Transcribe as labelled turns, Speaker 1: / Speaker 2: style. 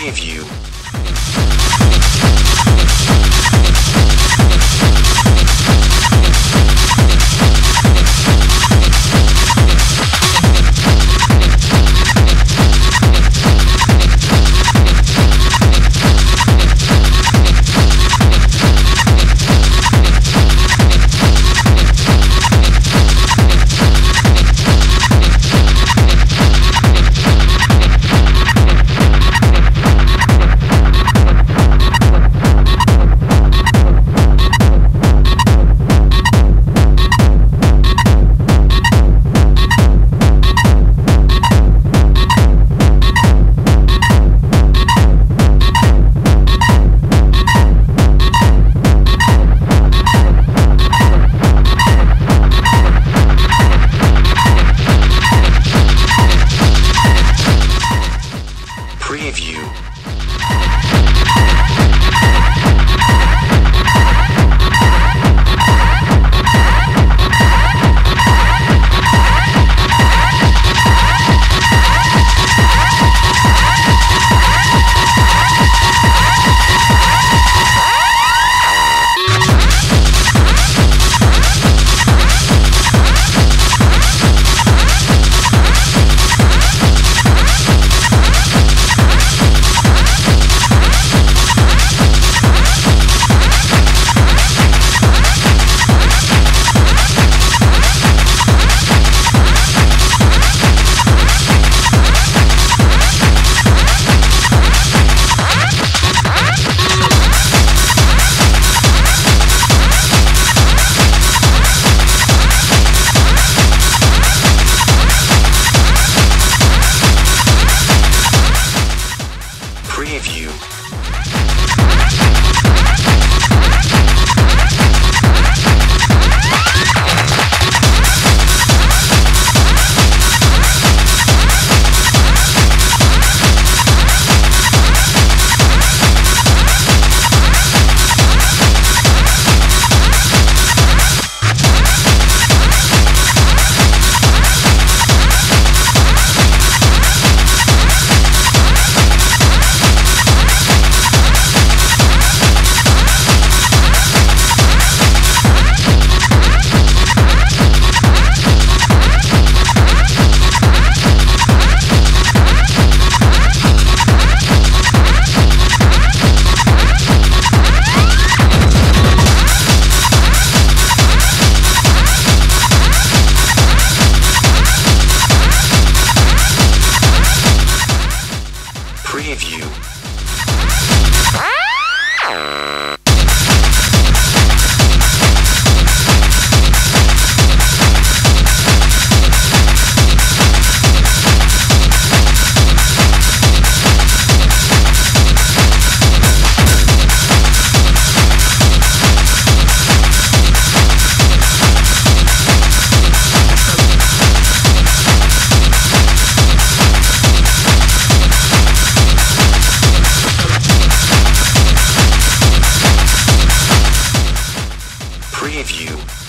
Speaker 1: Preview. Preview. Preview.